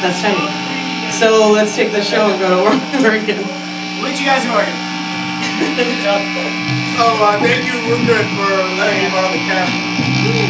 That's right. So let's take the show and go to Oregon. What you guys in Oregon? Oh, uh, thank you, Rupert, for letting me borrow the camera.